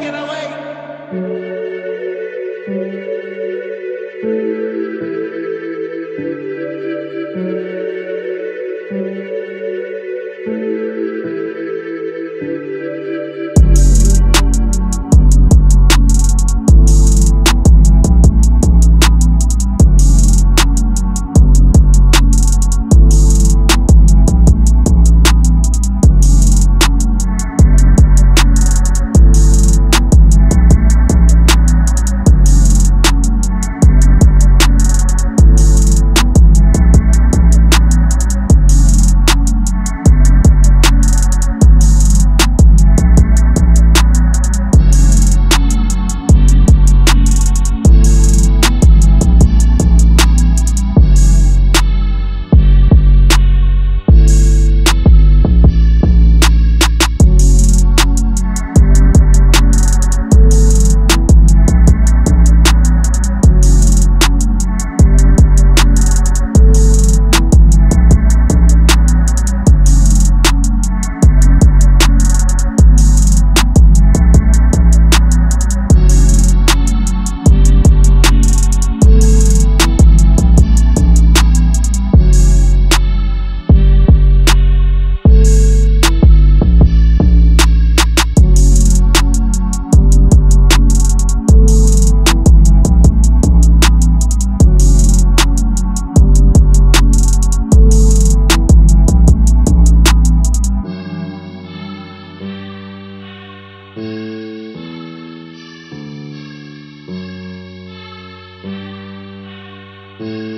get away. Mm-hmm.